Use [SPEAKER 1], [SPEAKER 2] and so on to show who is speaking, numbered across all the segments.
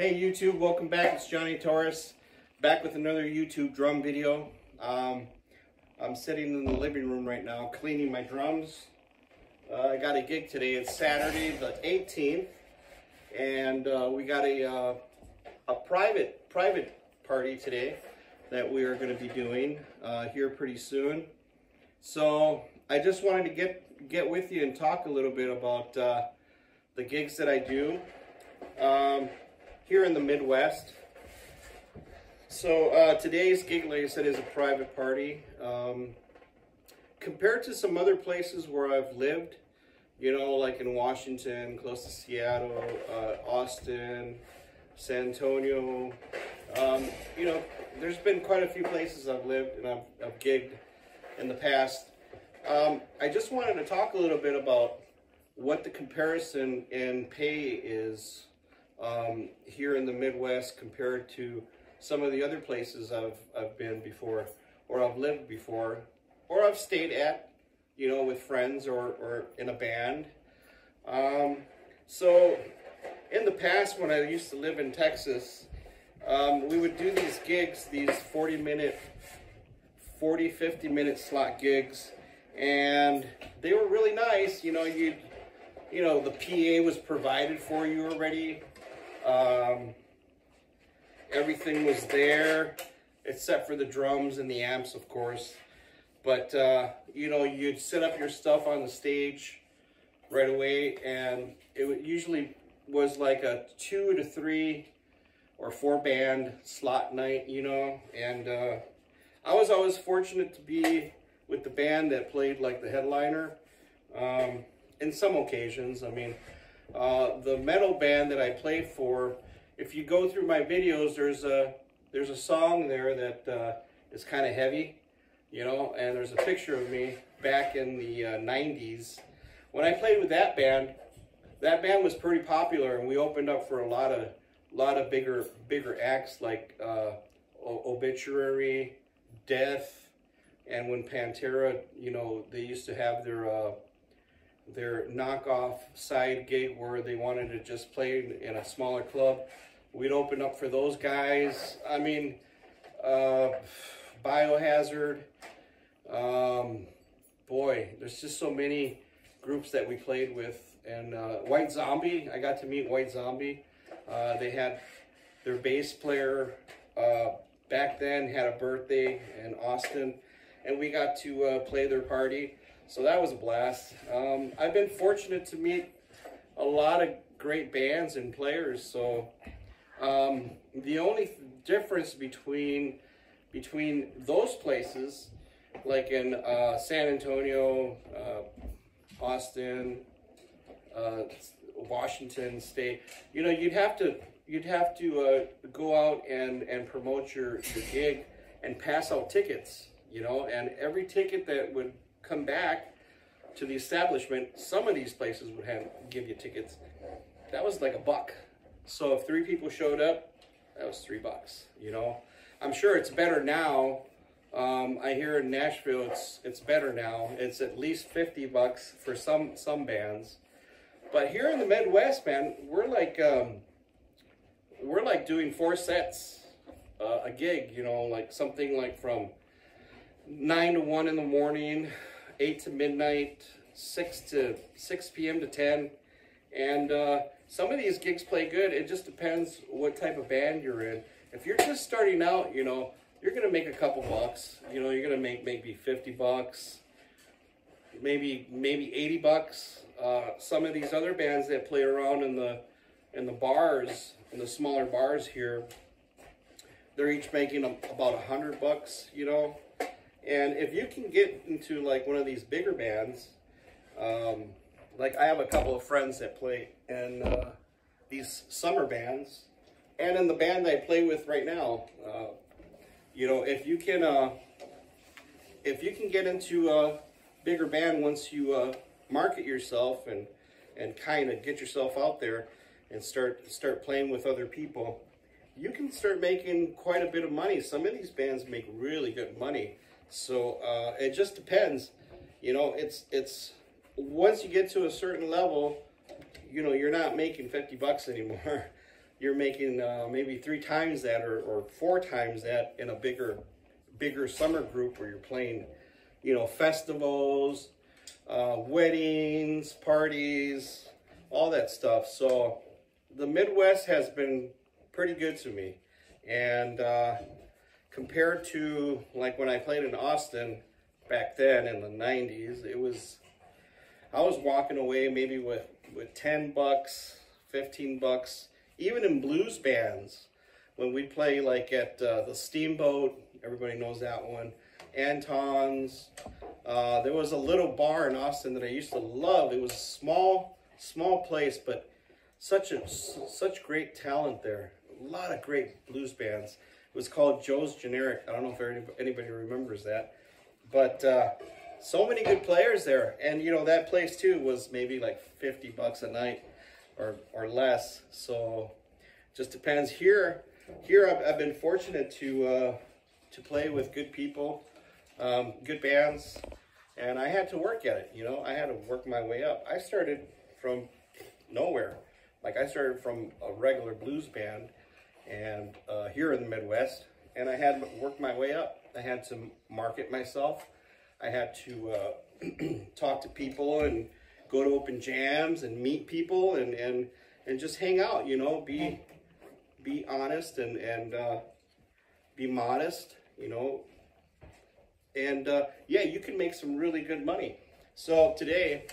[SPEAKER 1] Hey YouTube, welcome back. It's Johnny Torres, back with another YouTube drum video. Um, I'm sitting in the living room right now cleaning my drums. Uh, I got a gig today. It's Saturday the 18th, and uh, we got a uh, a private private party today that we are going to be doing uh, here pretty soon. So I just wanted to get get with you and talk a little bit about uh, the gigs that I do. Um, here in the Midwest. So uh, today's gig, like I said, is a private party. Um, compared to some other places where I've lived, you know, like in Washington, close to Seattle, uh, Austin, San Antonio, um, you know, there's been quite a few places I've lived and I've, I've gigged in the past. Um, I just wanted to talk a little bit about what the comparison in pay is um, here in the Midwest compared to some of the other places I've, I've been before or I've lived before or I've stayed at, you know, with friends or, or in a band. Um, so in the past when I used to live in Texas, um, we would do these gigs, these 40 minute, 40, 50 minute slot gigs, and they were really nice. You know, you you know, the PA was provided for you already. Um, everything was there, except for the drums and the amps, of course. But, uh, you know, you'd set up your stuff on the stage right away, and it usually was like a two to three or four band slot night, you know, and uh, I was always fortunate to be with the band that played like the headliner. Um, in some occasions, I mean, uh, the metal band that I play for, if you go through my videos, there's a there's a song there that uh, is kind of heavy, you know, and there's a picture of me back in the uh, 90s. When I played with that band, that band was pretty popular, and we opened up for a lot of lot of bigger bigger acts like uh, Obituary, Death, and when Pantera, you know, they used to have their uh, their knockoff side gig where they wanted to just play in a smaller club. We'd open up for those guys. I mean, uh, Biohazard. Um, boy, there's just so many groups that we played with. And uh, White Zombie, I got to meet White Zombie. Uh, they had their bass player uh, back then had a birthday in Austin, and we got to uh, play their party. So that was a blast. Um, I've been fortunate to meet a lot of great bands and players. So um, the only difference between between those places, like in uh, San Antonio, uh, Austin, uh, Washington State, you know, you'd have to you'd have to uh, go out and and promote your your gig and pass out tickets. You know, and every ticket that would come back to the establishment, some of these places would have give you tickets. That was like a buck. So if three people showed up, that was three bucks. You know, I'm sure it's better now. Um, I hear in Nashville it's it's better now. It's at least fifty bucks for some some bands, but here in the Midwest, man, we're like um, we're like doing four sets uh, a gig. You know, like something like from nine to one in the morning 8 to midnight, 6 to 6 p.m. to 10. And uh, some of these gigs play good. It just depends what type of band you're in. If you're just starting out, you know, you're going to make a couple bucks. You know, you're going to make maybe 50 bucks, maybe maybe 80 bucks. Uh, some of these other bands that play around in the in the bars, in the smaller bars here, they're each making about a hundred bucks, you know. And if you can get into like one of these bigger bands, um, like I have a couple of friends that play in uh, these summer bands, and in the band I play with right now, uh, you know, if you can, uh, if you can get into a bigger band once you uh, market yourself and and kind of get yourself out there and start start playing with other people, you can start making quite a bit of money. Some of these bands make really good money. So uh, it just depends. You know, it's it's once you get to a certain level, you know, you're not making 50 bucks anymore. you're making uh, maybe three times that or, or four times that in a bigger bigger summer group where you're playing, you know, festivals, uh, weddings, parties, all that stuff. So the Midwest has been pretty good to me. And uh, compared to like when I played in Austin back then in the 90s, it was, I was walking away maybe with, with 10 bucks, 15 bucks, even in blues bands. When we play like at uh, the Steamboat, everybody knows that one, Antone's. Uh, there was a little bar in Austin that I used to love. It was a small, small place, but such a such great talent there. A lot of great blues bands. It was called Joe's Generic. I don't know if anybody remembers that, but uh, so many good players there. And you know that place too was maybe like 50 bucks a night or or less. So just depends. Here, here I've, I've been fortunate to uh, to play with good people, um, good bands, and I had to work at it. You know, I had to work my way up. I started from nowhere. Like I started from a regular blues band, and uh, here in the Midwest, and I had to work my way up. I had to market myself. I had to uh, talk to people and go to open jams and meet people and and and just hang out. You know, be be honest and and uh, be modest. You know, and uh, yeah, you can make some really good money. So today,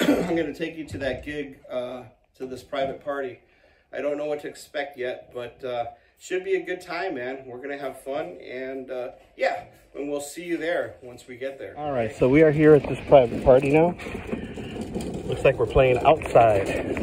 [SPEAKER 1] I'm going to take you to that gig, uh, to this private party. I don't know what to expect yet, but uh, should be a good time, man. We're going to have fun, and uh, yeah, and we'll see you there once we get there.
[SPEAKER 2] All right, so we are here at this private party now. Looks like we're playing outside.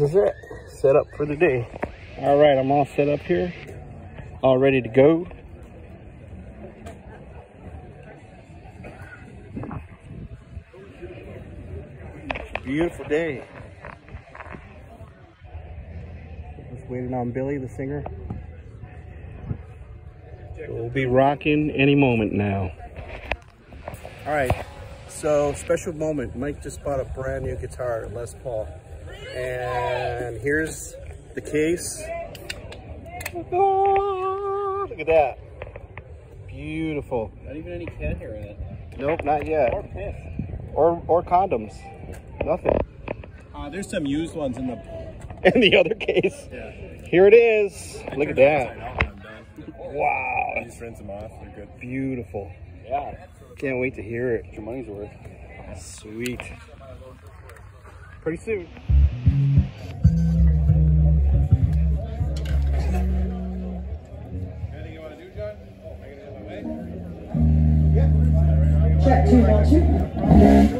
[SPEAKER 2] this is it. Set up for the day. All right, I'm all set up here. All ready to go. Beautiful day. Just waiting on Billy, the singer. we'll be rocking any moment now. All right, so special moment. Mike just bought a brand new guitar, Les Paul. And here's the case. Oh, look at that. Beautiful.
[SPEAKER 1] Not even any cat hair in it.
[SPEAKER 2] Nope, not yet.
[SPEAKER 1] Or piss.
[SPEAKER 2] Or, or condoms. Nothing.
[SPEAKER 1] Uh, there's some used ones in the...
[SPEAKER 2] In the other case.
[SPEAKER 1] Yeah.
[SPEAKER 2] Here it is. I look at that. Wow.
[SPEAKER 1] You just rinse them off. They're good.
[SPEAKER 2] Beautiful.
[SPEAKER 1] Yeah.
[SPEAKER 2] Can't wait to hear it.
[SPEAKER 1] Your money's worth.
[SPEAKER 2] Sweet. Pretty soon.
[SPEAKER 3] Check two, one, two.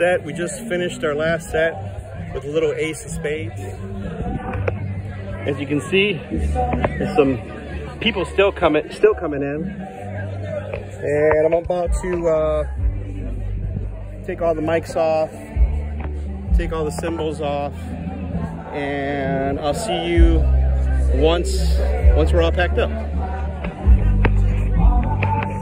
[SPEAKER 1] We just finished our last set with a little ace of spades. As you can see, there's some people still coming, still coming in. And I'm about to uh, take all the mics off, take all the cymbals off, and I'll see you once once we're all packed up.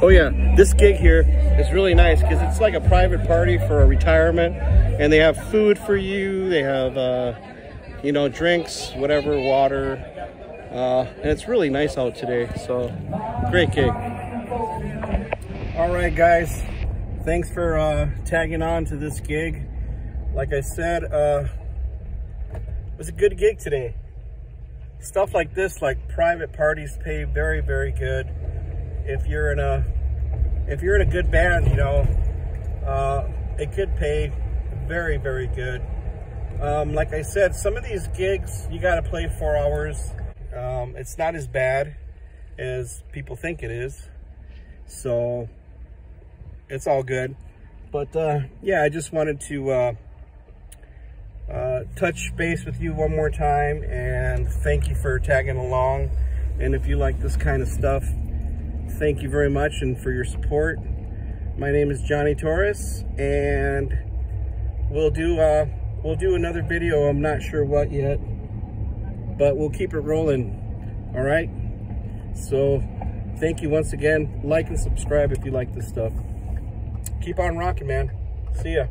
[SPEAKER 1] Oh yeah, this gig here is really nice because it's like a private party for a retirement and they have food for you. They have, uh, you know, drinks, whatever, water. Uh, and it's really nice out today. So great gig. All right, guys. Thanks for uh, tagging on to this gig. Like I said, uh, it was a good gig today. Stuff like this, like private parties pay very, very good if you're in a if you're in a good band, you know, uh, it could pay very, very good. Um, like I said, some of these gigs, you got to play four hours. Um, it's not as bad as people think it is. So it's all good. But uh, yeah, I just wanted to uh, uh, touch base with you one more time and thank you for tagging along. And if you like this kind of stuff, thank you very much and for your support. My name is Johnny Torres and we'll do uh, we'll do another video. I'm not sure what yet, but we'll keep it rolling. All right. So thank you once again. Like and subscribe if you like this stuff. Keep on rocking, man. See ya.